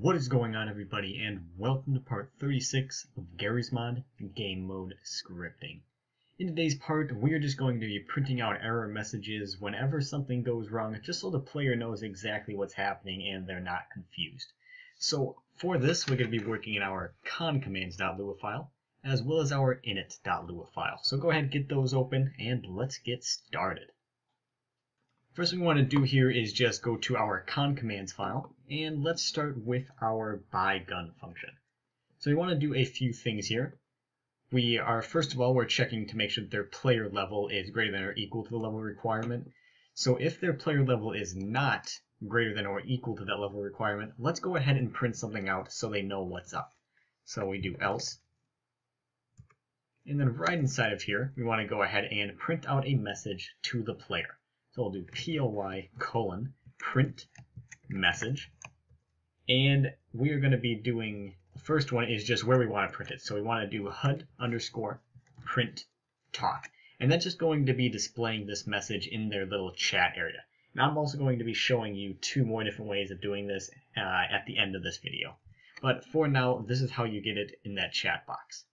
What is going on everybody and welcome to part 36 of Garry's Mod Game Mode Scripting. In today's part we are just going to be printing out error messages whenever something goes wrong just so the player knows exactly what's happening and they're not confused. So for this we're going to be working in our concommands.lua file as well as our init.lua file. So go ahead and get those open and let's get started. First thing we want to do here is just go to our con commands file and let's start with our buygun function. So we want to do a few things here. We are first of all we're checking to make sure that their player level is greater than or equal to the level requirement. So if their player level is not greater than or equal to that level requirement, let's go ahead and print something out so they know what's up. So we do else. And then right inside of here, we want to go ahead and print out a message to the player. So we'll do ply colon print message. And we are going to be doing, the first one is just where we want to print it. So we want to do HUD underscore print talk. And that's just going to be displaying this message in their little chat area. And I'm also going to be showing you two more different ways of doing this uh, at the end of this video. But for now, this is how you get it in that chat box.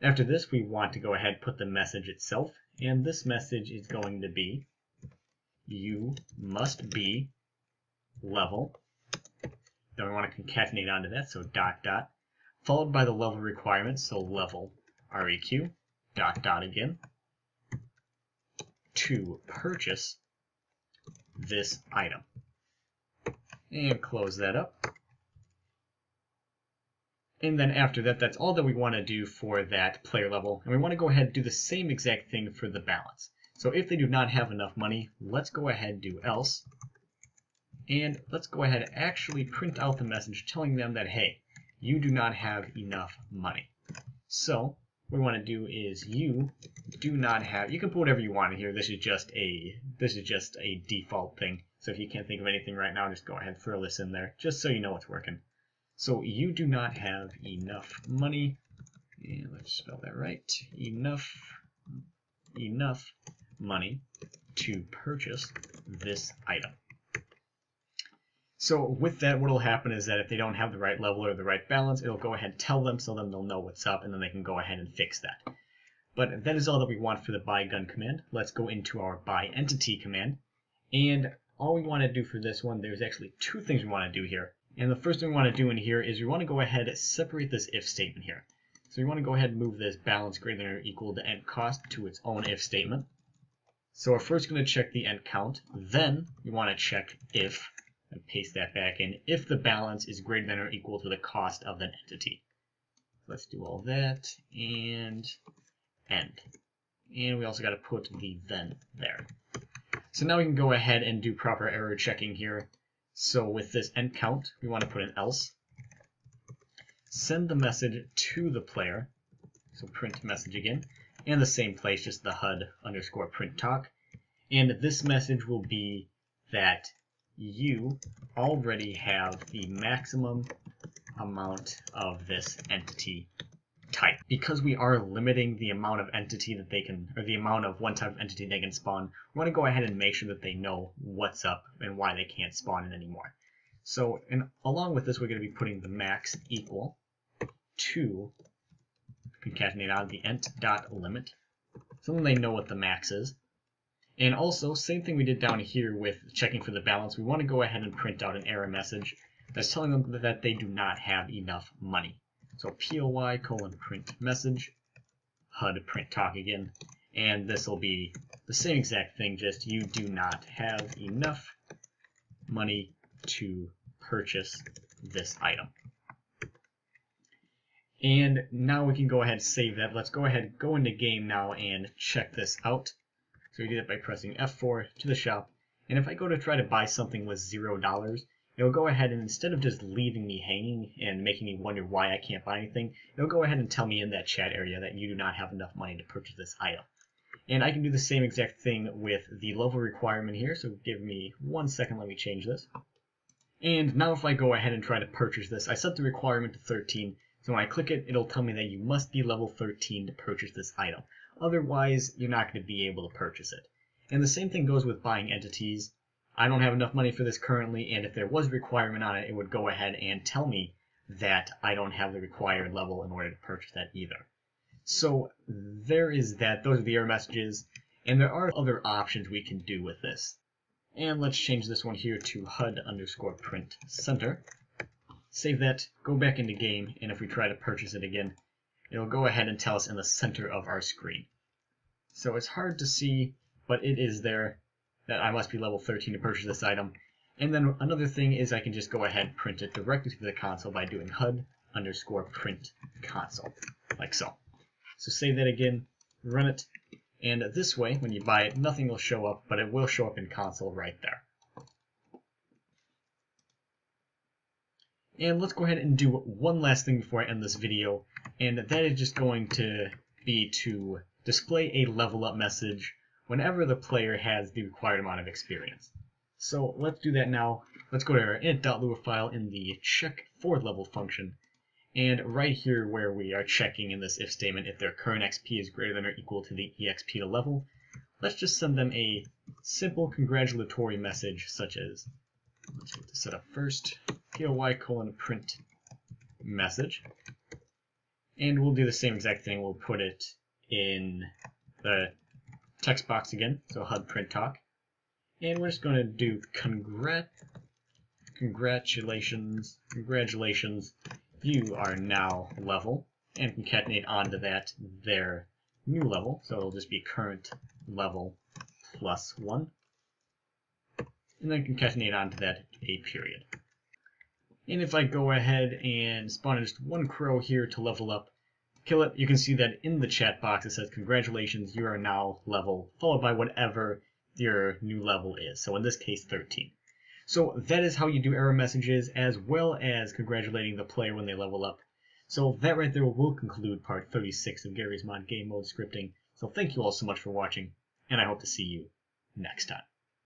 After this, we want to go ahead and put the message itself and this message is going to be you must be level. Then we want to concatenate onto that, so dot dot, followed by the level requirement, so level req, dot dot again, to purchase this item. And close that up. And then after that, that's all that we want to do for that player level. And we want to go ahead and do the same exact thing for the balance. So if they do not have enough money, let's go ahead and do else. And let's go ahead and actually print out the message telling them that, hey, you do not have enough money. So what we want to do is you do not have, you can put whatever you want in here. This is just a, this is just a default thing. So if you can't think of anything right now, just go ahead and throw this in there, just so you know it's working. So you do not have enough money. And let's spell that right. Enough, enough money to purchase this item. So with that, what will happen is that if they don't have the right level or the right balance, it'll go ahead and tell them so then they'll know what's up and then they can go ahead and fix that. But that is all that we want for the buy gun command. Let's go into our buy entity command. And all we want to do for this one, there's actually two things we want to do here. And the first thing we want to do in here is we want to go ahead and separate this if statement here. So we want to go ahead and move this balance greater than or equal to end cost to its own if statement. So we're first going to check the end count. Then we want to check if, and paste that back in, if the balance is greater than or equal to the cost of that entity. Let's do all that and end. And we also got to put the then there. So now we can go ahead and do proper error checking here. So with this end count, we want to put an else. Send the message to the player. So print message again. And the same place, just the HUD underscore print talk. And this message will be that you already have the maximum amount of this entity type. Because we are limiting the amount of entity that they can, or the amount of one type of entity they can spawn, we want to go ahead and make sure that they know what's up and why they can't spawn it anymore. So, and along with this, we're going to be putting the max equal to concatenate out the ent dot limit, so then they know what the max is. And also, same thing we did down here with checking for the balance, we want to go ahead and print out an error message that's telling them that they do not have enough money. So ply colon print message, HUD print talk again, and this will be the same exact thing, just you do not have enough money to purchase this item. And now we can go ahead and save that. Let's go ahead, go into game now and check this out. So we do that by pressing F4 to the shop. And if I go to try to buy something with zero dollars, it'll go ahead and instead of just leaving me hanging and making me wonder why I can't buy anything, it'll go ahead and tell me in that chat area that you do not have enough money to purchase this item. And I can do the same exact thing with the level requirement here, so give me one second, let me change this. And now if I go ahead and try to purchase this, I set the requirement to 13, so when I click it, it'll tell me that you must be level 13 to purchase this item. Otherwise, you're not going to be able to purchase it. And the same thing goes with buying entities. I don't have enough money for this currently, and if there was a requirement on it, it would go ahead and tell me that I don't have the required level in order to purchase that either. So there is that. Those are the error messages, and there are other options we can do with this. And let's change this one here to HUD underscore print center. Save that, go back into game, and if we try to purchase it again, it'll go ahead and tell us in the center of our screen. So it's hard to see, but it is there that I must be level 13 to purchase this item. And then another thing is I can just go ahead and print it directly to the console by doing HUD underscore print console, like so. So save that again, run it, and this way, when you buy it, nothing will show up, but it will show up in console right there. And let's go ahead and do one last thing before I end this video, and that is just going to be to display a level up message whenever the player has the required amount of experience. So let's do that now. Let's go to our init.lua file in the check for level function, and right here where we are checking in this if statement if their current XP is greater than or equal to the EXP to level, let's just send them a simple congratulatory message such as, let's set up first, ply colon print message. And we'll do the same exact thing. We'll put it in the text box again, so HUD print talk. And we're just going to do congrat, congratulations, congratulations, you are now level, and concatenate onto that their new level, so it'll just be current level plus 1, and then concatenate onto that a period. And if I go ahead and spawn just one crow here to level up, kill it, you can see that in the chat box it says, congratulations, you are now level, followed by whatever your new level is. So in this case, 13. So that is how you do error messages, as well as congratulating the player when they level up. So that right there will conclude part 36 of Garry's Mod Game Mode Scripting. So thank you all so much for watching, and I hope to see you next time.